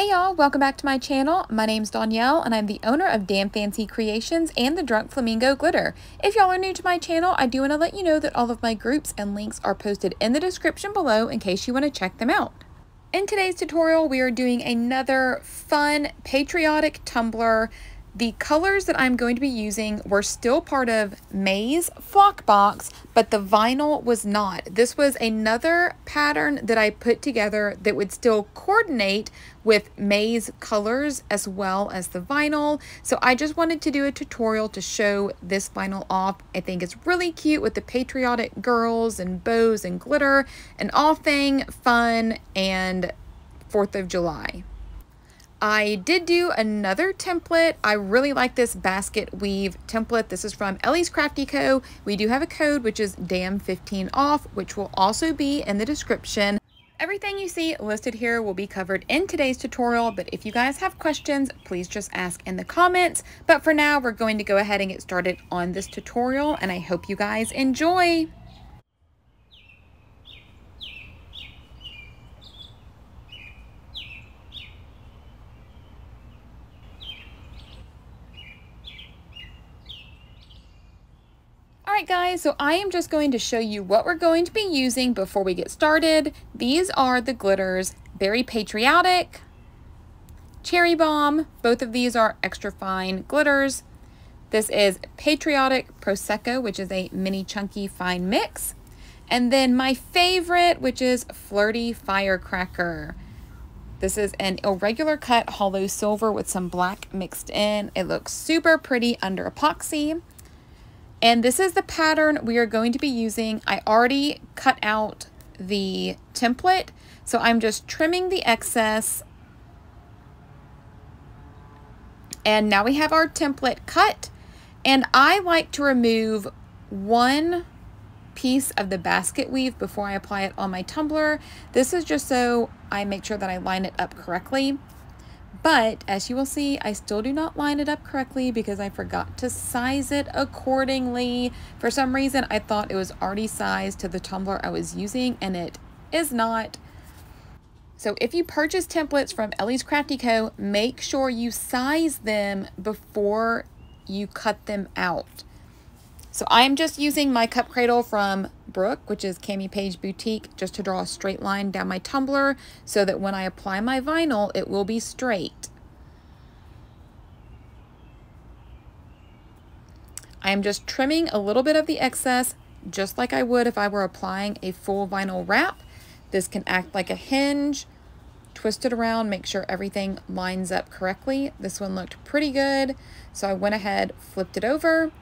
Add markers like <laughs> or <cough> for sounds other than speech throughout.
Hey y'all, welcome back to my channel. My name's Danielle and I'm the owner of DAM Fancy Creations and the Drunk Flamingo Glitter. If y'all are new to my channel, I do want to let you know that all of my groups and links are posted in the description below in case you want to check them out. In today's tutorial, we are doing another fun patriotic tumbler the colors that I'm going to be using were still part of May's flock box, but the vinyl was not. This was another pattern that I put together that would still coordinate with May's colors as well as the vinyl. So I just wanted to do a tutorial to show this vinyl off. I think it's really cute with the patriotic girls and bows and glitter and all thing fun and 4th of July. I did do another template. I really like this basket weave template. This is from Ellie's Crafty Co. We do have a code, which is DAM15 off, which will also be in the description. Everything you see listed here will be covered in today's tutorial, but if you guys have questions, please just ask in the comments. But for now, we're going to go ahead and get started on this tutorial, and I hope you guys enjoy. Alright guys, so I am just going to show you what we're going to be using before we get started. These are the glitters, Berry Patriotic, Cherry Bomb. Both of these are extra fine glitters. This is Patriotic Prosecco, which is a mini chunky fine mix. And then my favorite, which is Flirty Firecracker. This is an irregular cut hollow silver with some black mixed in. It looks super pretty under epoxy. And this is the pattern we are going to be using. I already cut out the template, so I'm just trimming the excess. And now we have our template cut. And I like to remove one piece of the basket weave before I apply it on my tumbler. This is just so I make sure that I line it up correctly. But as you will see, I still do not line it up correctly because I forgot to size it accordingly. For some reason, I thought it was already sized to the tumbler I was using and it is not. So if you purchase templates from Ellie's Crafty Co., make sure you size them before you cut them out. So I'm just using my cup cradle from Brooke, which is Cami Paige Boutique, just to draw a straight line down my tumbler so that when I apply my vinyl, it will be straight. I am just trimming a little bit of the excess, just like I would if I were applying a full vinyl wrap. This can act like a hinge. Twist it around, make sure everything lines up correctly. This one looked pretty good, so I went ahead, flipped it over,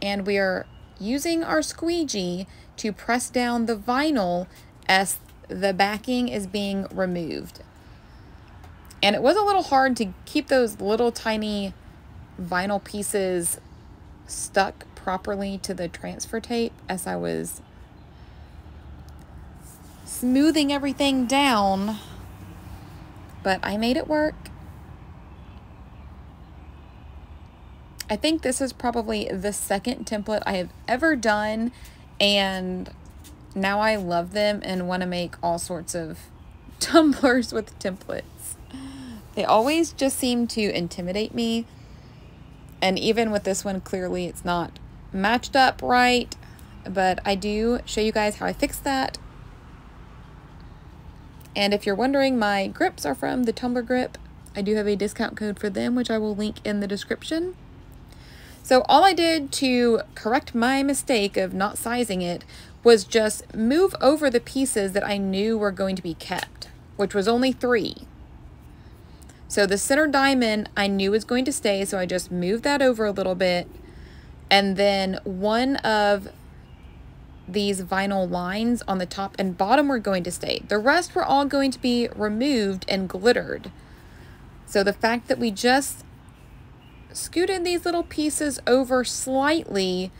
and we are using our squeegee to press down the vinyl as the backing is being removed. And it was a little hard to keep those little tiny vinyl pieces stuck properly to the transfer tape as I was smoothing everything down. But I made it work. I think this is probably the second template I have ever done and now I love them and want to make all sorts of <laughs> tumblers with templates. They always just seem to intimidate me and even with this one clearly it's not matched up right but I do show you guys how I fix that. And if you're wondering, my grips are from the Tumbler Grip. I do have a discount code for them, which I will link in the description. So all I did to correct my mistake of not sizing it was just move over the pieces that I knew were going to be kept, which was only three. So the center diamond I knew was going to stay, so I just moved that over a little bit. And then one of these vinyl lines on the top and bottom were going to stay. The rest were all going to be removed and glittered. So the fact that we just scooted these little pieces over slightly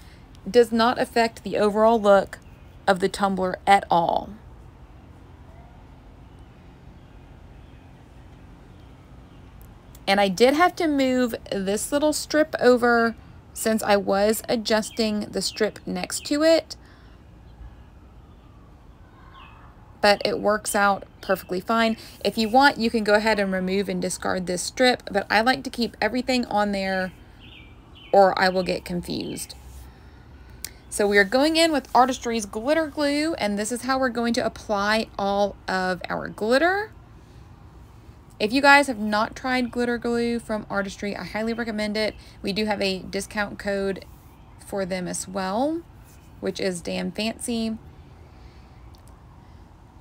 does not affect the overall look of the tumbler at all. And I did have to move this little strip over since I was adjusting the strip next to it. But it works out perfectly fine. If you want, you can go ahead and remove and discard this strip, but I like to keep everything on there or I will get confused. So we are going in with Artistry's glitter glue, and this is how we're going to apply all of our glitter. If you guys have not tried glitter glue from Artistry, I highly recommend it. We do have a discount code for them as well, which is damn fancy.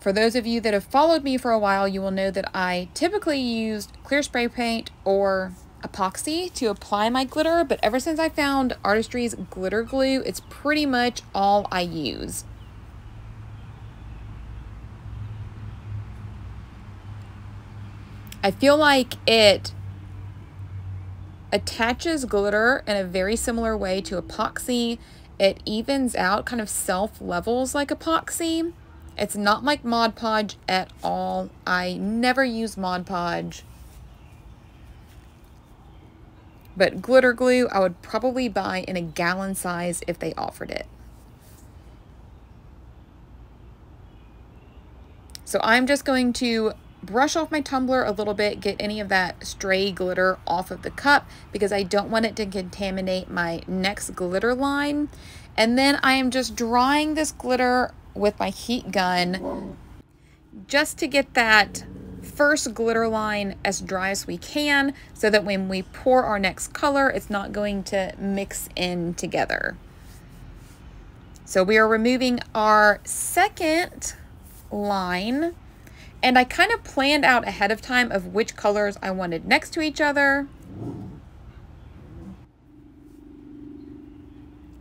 For those of you that have followed me for a while, you will know that I typically used clear spray paint or epoxy to apply my glitter, but ever since I found Artistry's glitter glue, it's pretty much all I use. I feel like it attaches glitter in a very similar way to epoxy. It evens out, kind of self-levels like epoxy. It's not like Mod Podge at all. I never use Mod Podge. But glitter glue, I would probably buy in a gallon size if they offered it. So I'm just going to brush off my tumbler a little bit, get any of that stray glitter off of the cup because I don't want it to contaminate my next glitter line. And then I am just drying this glitter with my heat gun just to get that first glitter line as dry as we can so that when we pour our next color, it's not going to mix in together. So we are removing our second line and I kind of planned out ahead of time of which colors I wanted next to each other.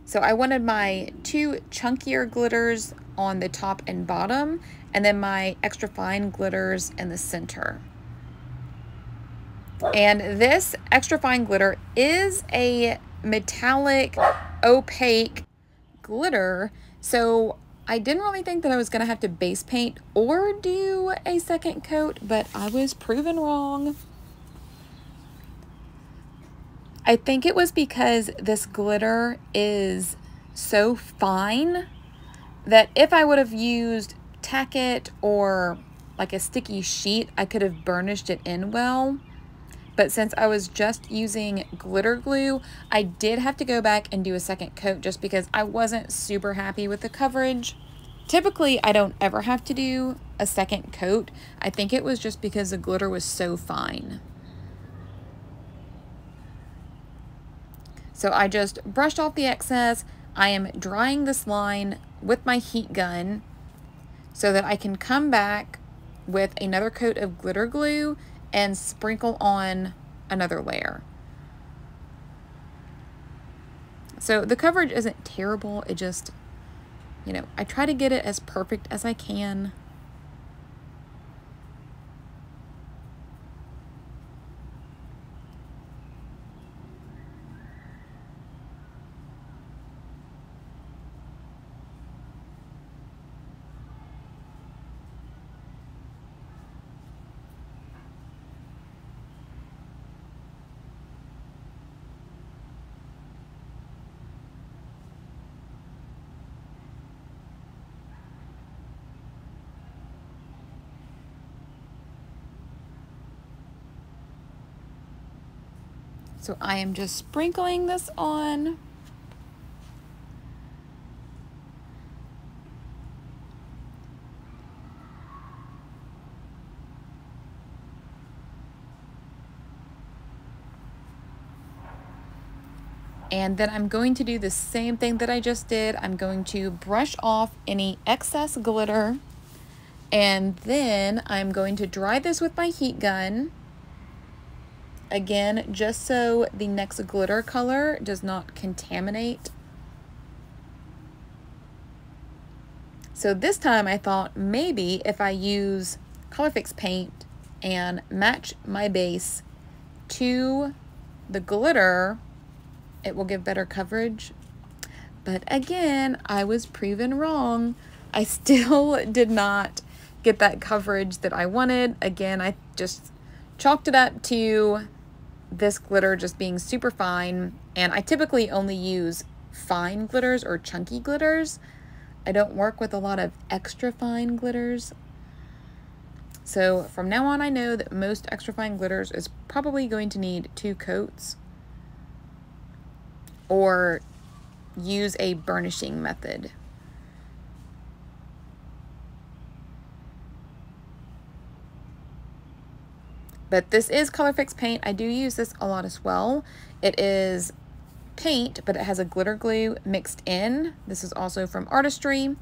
So I wanted my two chunkier glitters on the top and bottom, and then my extra fine glitters in the center. And this extra fine glitter is a metallic, opaque glitter. So I didn't really think that I was going to have to base paint or do a second coat, but I was proven wrong. I think it was because this glitter is so fine that if I would have used Tack It or like a sticky sheet, I could have burnished it in well. But since I was just using glitter glue, I did have to go back and do a second coat just because I wasn't super happy with the coverage. Typically, I don't ever have to do a second coat. I think it was just because the glitter was so fine. So I just brushed off the excess. I am drying this line with my heat gun so that I can come back with another coat of glitter glue and sprinkle on another layer. So the coverage isn't terrible, it just, you know, I try to get it as perfect as I can. So I am just sprinkling this on. And then I'm going to do the same thing that I just did. I'm going to brush off any excess glitter. And then I'm going to dry this with my heat gun. Again, just so the next glitter color does not contaminate. So this time I thought maybe if I use Colorfix paint and match my base to the glitter, it will give better coverage. But again, I was proven wrong. I <laughs> still did not get that coverage that I wanted. Again, I just chalked it up to this glitter just being super fine. And I typically only use fine glitters or chunky glitters. I don't work with a lot of extra fine glitters. So from now on, I know that most extra fine glitters is probably going to need two coats or use a burnishing method. But this is Colorfix paint. I do use this a lot as well. It is paint, but it has a glitter glue mixed in. This is also from Artistry.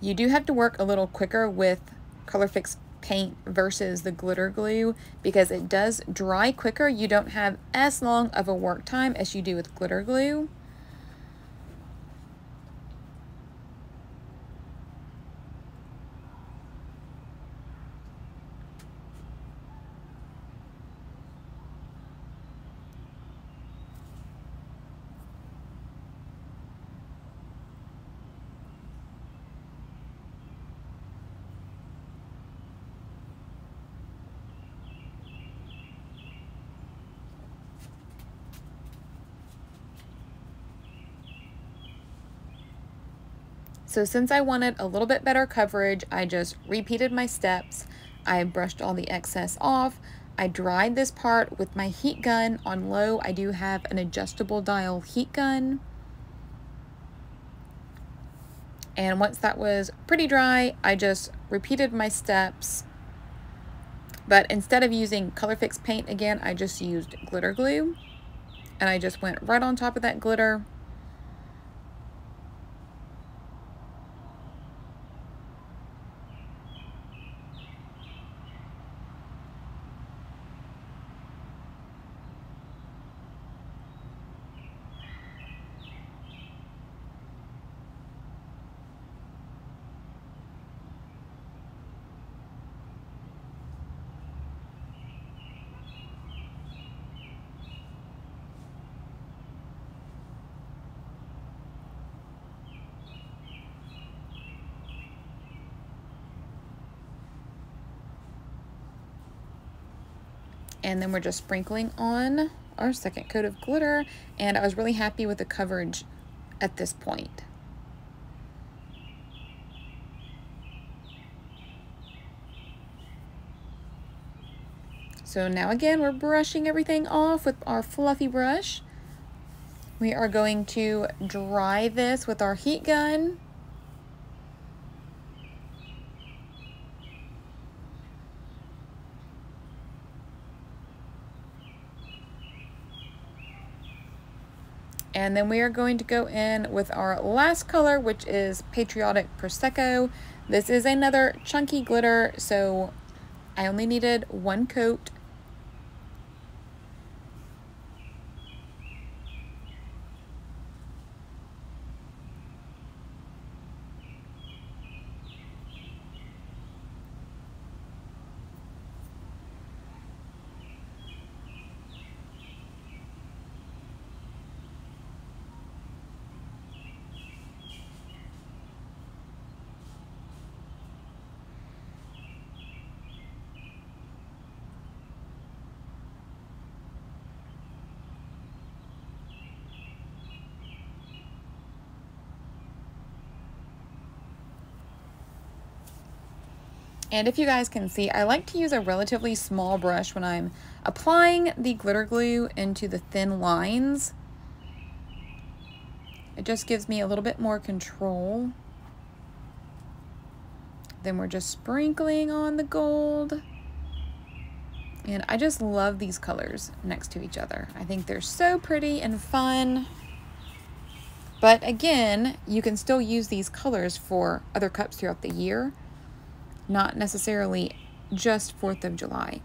You do have to work a little quicker with Colorfix paint versus the glitter glue because it does dry quicker. You don't have as long of a work time as you do with glitter glue. So since I wanted a little bit better coverage, I just repeated my steps. I brushed all the excess off. I dried this part with my heat gun on low. I do have an adjustable dial heat gun. And once that was pretty dry, I just repeated my steps. But instead of using Colorfix paint again, I just used glitter glue. And I just went right on top of that glitter. And then we're just sprinkling on our second coat of glitter and I was really happy with the coverage at this point. So now again, we're brushing everything off with our fluffy brush. We are going to dry this with our heat gun. And then we are going to go in with our last color, which is Patriotic Prosecco. This is another chunky glitter, so I only needed one coat And if you guys can see, I like to use a relatively small brush when I'm applying the glitter glue into the thin lines. It just gives me a little bit more control. Then we're just sprinkling on the gold. And I just love these colors next to each other. I think they're so pretty and fun. But again, you can still use these colors for other cups throughout the year not necessarily just 4th of July.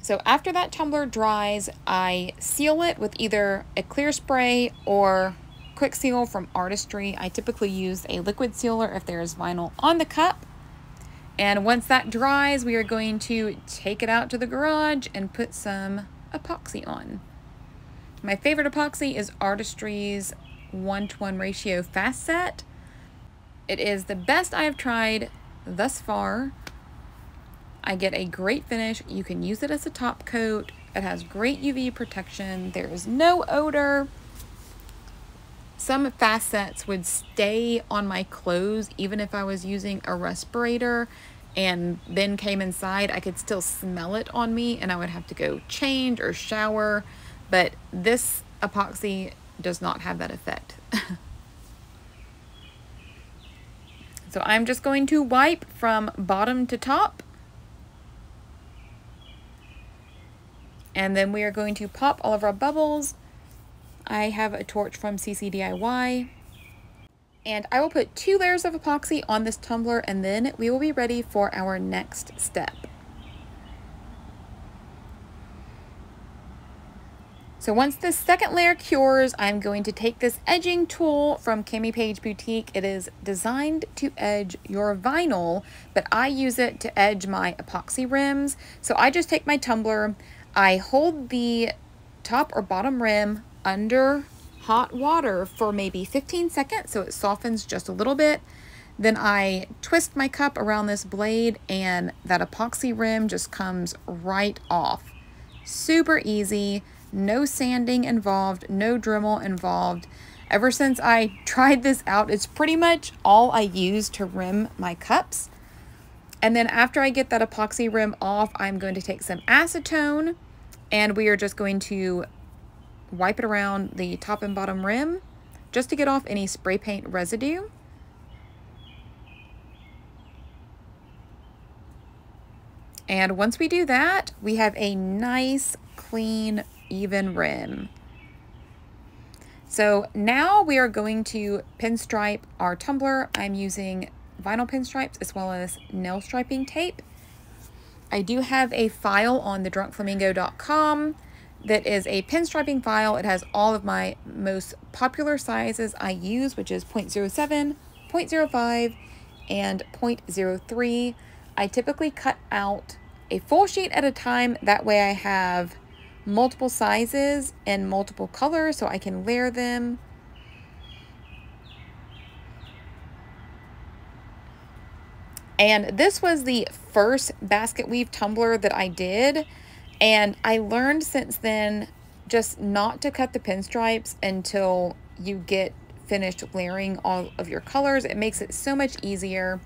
So after that tumbler dries, I seal it with either a clear spray or quick seal from Artistry. I typically use a liquid sealer if there is vinyl on the cup. And once that dries, we are going to take it out to the garage and put some epoxy on. My favorite epoxy is Artistry's 1 to 1 ratio fast set. It is the best I have tried thus far. I get a great finish. You can use it as a top coat. It has great UV protection. There is no odor. some facets would stay on my clothes even if I was using a respirator and then came inside, I could still smell it on me and I would have to go change or shower. But this epoxy does not have that effect. <laughs> so I'm just going to wipe from bottom to top. And then we are going to pop all of our bubbles. I have a torch from CCDIY. And I will put two layers of epoxy on this tumbler and then we will be ready for our next step. So once this second layer cures, I'm going to take this edging tool from Cami Paige Boutique. It is designed to edge your vinyl, but I use it to edge my epoxy rims. So I just take my tumbler, I hold the top or bottom rim under hot water for maybe 15 seconds so it softens just a little bit. Then I twist my cup around this blade and that epoxy rim just comes right off. Super easy, no sanding involved, no Dremel involved. Ever since I <laughs> tried this out, it's pretty much all I use to rim my cups. And then after I get that epoxy rim off, I'm going to take some acetone and we are just going to wipe it around the top and bottom rim just to get off any spray paint residue. And once we do that, we have a nice, clean, even rim. So now we are going to pinstripe our tumbler. I'm using vinyl pinstripes as well as nail striping tape. I do have a file on thedrunkflamingo.com that is a pinstriping file. It has all of my most popular sizes I use, which is 0.07, 0.05, and 0.03. I typically cut out a full sheet at a time. That way I have multiple sizes and multiple colors so I can layer them. And this was the first basket weave tumbler that I did. And I learned since then just not to cut the pinstripes until you get finished layering all of your colors. It makes it so much easier.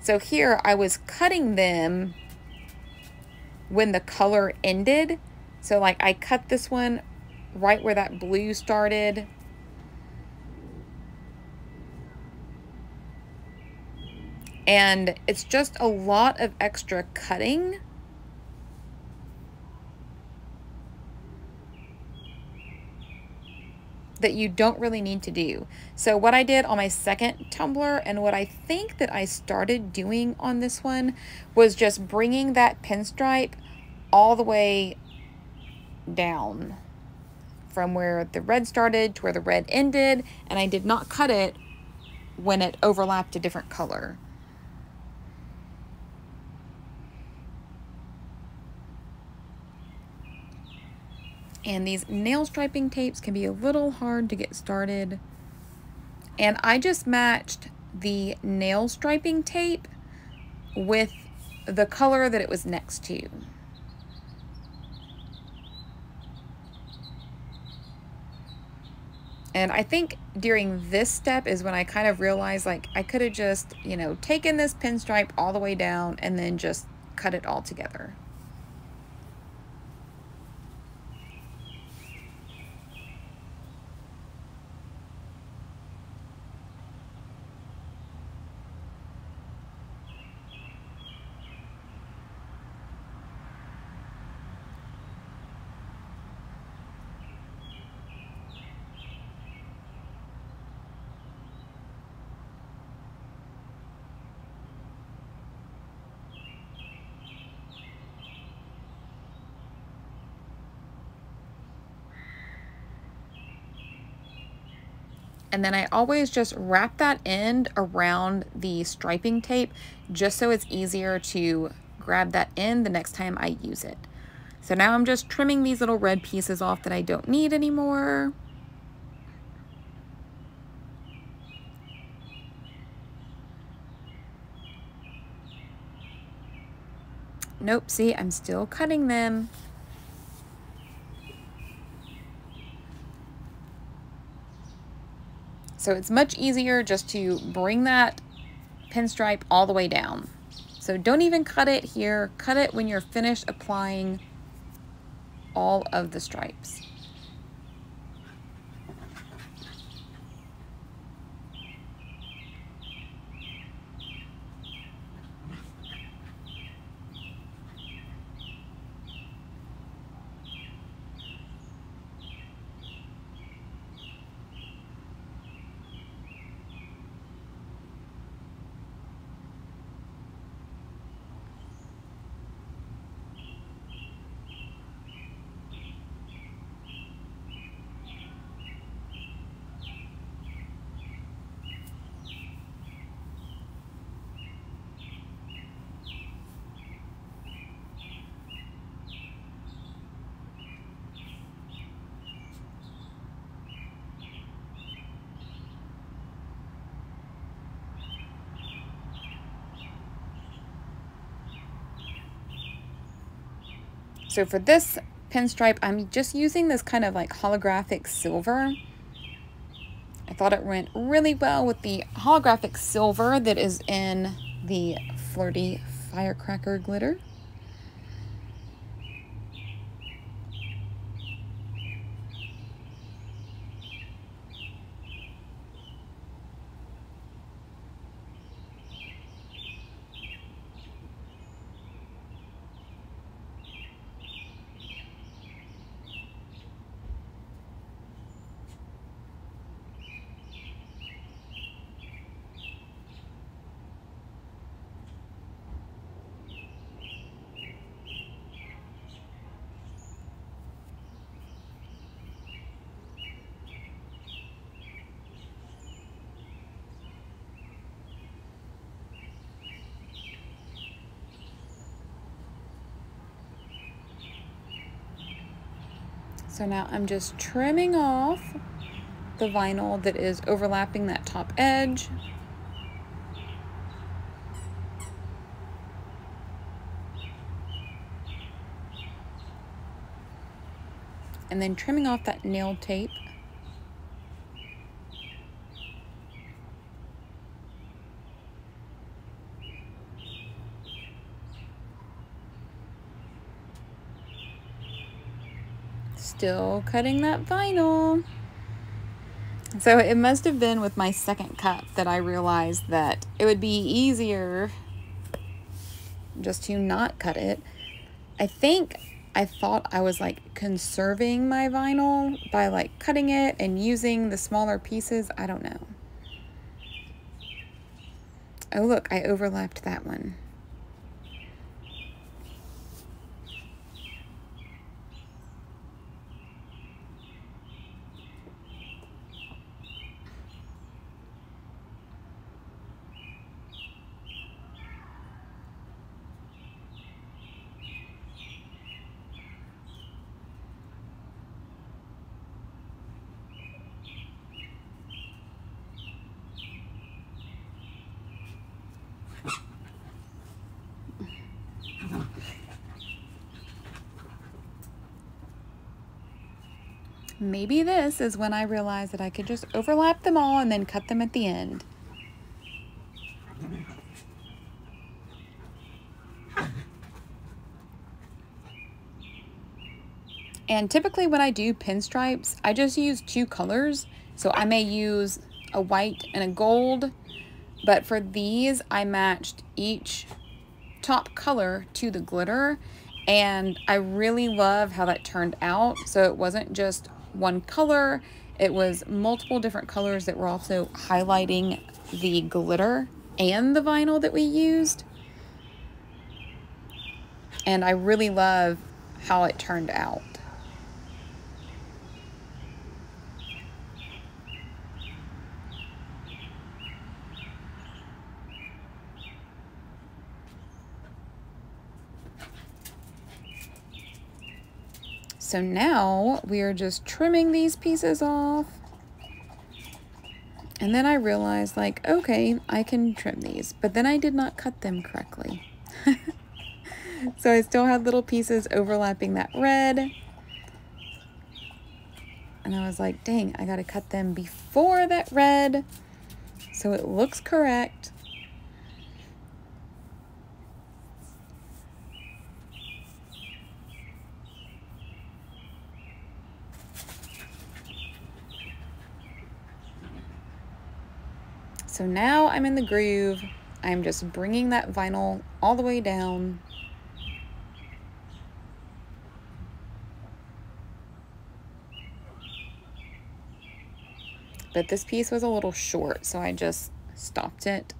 So here I was cutting them when the color ended. So like I cut this one right where that blue started. And it's just a lot of extra cutting that you don't really need to do. So what I did on my second tumbler and what I think that I started doing on this one was just bringing that pinstripe all the way down from where the red started to where the red ended and I did not cut it when it overlapped a different color. And these nail striping tapes can be a little hard to get started. And I just matched the nail striping tape with the color that it was next to. And I think during this step is when I kind of realized like I could have just, you know, taken this pinstripe all the way down and then just cut it all together. And then I always just wrap that end around the striping tape just so it's easier to grab that end the next time I use it. So now I'm just trimming these little red pieces off that I don't need anymore. Nope, see, I'm still cutting them. So it's much easier just to bring that pinstripe all the way down. So don't even cut it here. Cut it when you're finished applying all of the stripes. So for this pinstripe, I'm just using this kind of like holographic silver. I thought it went really well with the holographic silver that is in the Flirty Firecracker glitter. So now I'm just trimming off the vinyl that is overlapping that top edge. And then trimming off that nail tape. Still cutting that vinyl. So it must have been with my second cut that I realized that it would be easier just to not cut it. I think I thought I was like conserving my vinyl by like cutting it and using the smaller pieces. I don't know. Oh look, I overlapped that one. Maybe this is when I realized that I could just overlap them all and then cut them at the end. And typically when I do pinstripes, I just use two colors. So I may use a white and a gold, but for these, I matched each top color to the glitter and I really love how that turned out. So it wasn't just one color. It was multiple different colors that were also highlighting the glitter and the vinyl that we used. And I really love how it turned out. So now we are just trimming these pieces off. And then I realized like, okay, I can trim these, but then I did not cut them correctly. <laughs> so I still had little pieces overlapping that red. And I was like, dang, I got to cut them before that red so it looks correct. So now I'm in the groove. I'm just bringing that vinyl all the way down. But this piece was a little short, so I just stopped it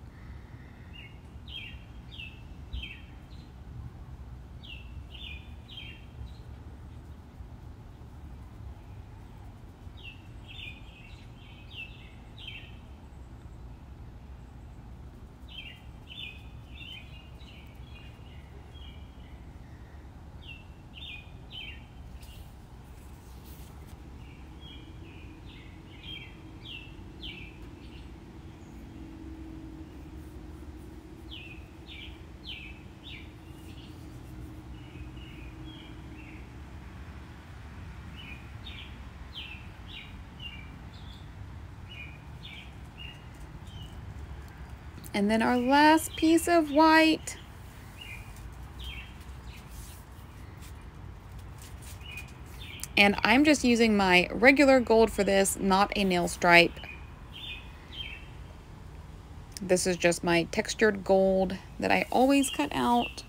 And then our last piece of white. And I'm just using my regular gold for this, not a nail stripe. This is just my textured gold that I always cut out.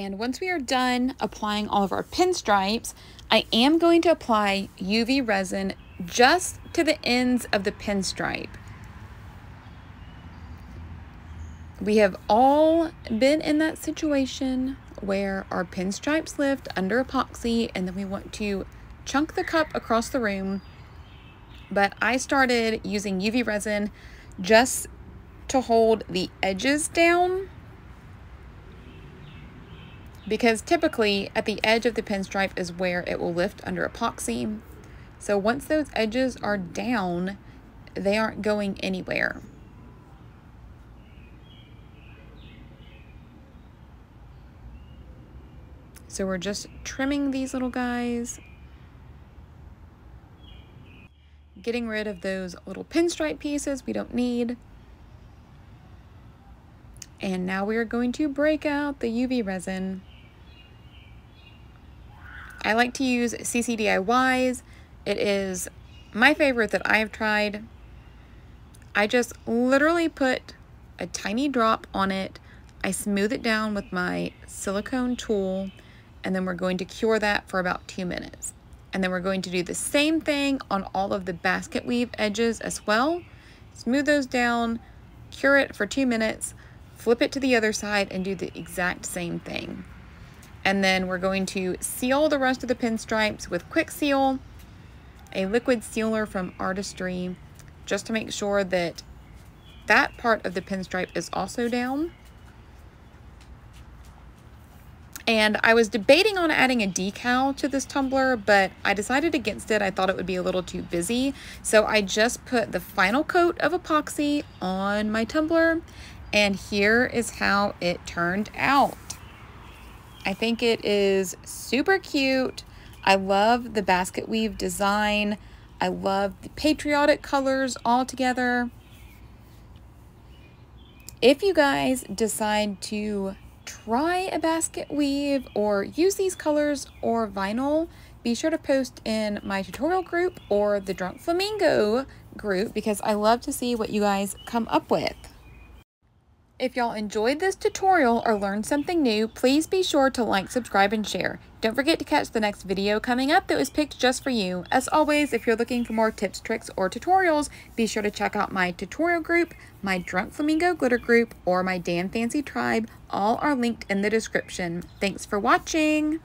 And once we are done applying all of our pinstripes, I am going to apply UV resin just to the ends of the pinstripe. We have all been in that situation where our pinstripes lift under epoxy and then we want to chunk the cup across the room. But I started using UV resin just to hold the edges down because typically at the edge of the pinstripe is where it will lift under epoxy. So once those edges are down, they aren't going anywhere. So we're just trimming these little guys, getting rid of those little pinstripe pieces we don't need. And now we are going to break out the UV resin. I like to use CCDIYs. It is my favorite that I have tried. I just literally put a tiny drop on it. I smooth it down with my silicone tool and then we're going to cure that for about two minutes. And then we're going to do the same thing on all of the basket weave edges as well. Smooth those down, cure it for two minutes, flip it to the other side and do the exact same thing. And then we're going to seal the rest of the pinstripes with Quick Seal, a liquid sealer from Artistry, just to make sure that that part of the pinstripe is also down. And I was debating on adding a decal to this tumbler, but I decided against it. I thought it would be a little too busy. So I just put the final coat of epoxy on my tumbler. And here is how it turned out. I think it is super cute. I love the basket weave design. I love the patriotic colors all together. If you guys decide to try a basket weave or use these colors or vinyl, be sure to post in my tutorial group or the Drunk Flamingo group because I love to see what you guys come up with. If y'all enjoyed this tutorial or learned something new, please be sure to like, subscribe, and share. Don't forget to catch the next video coming up that was picked just for you. As always, if you're looking for more tips, tricks, or tutorials, be sure to check out my tutorial group, my Drunk Flamingo Glitter group, or my DAM Fancy Tribe. All are linked in the description. Thanks for watching!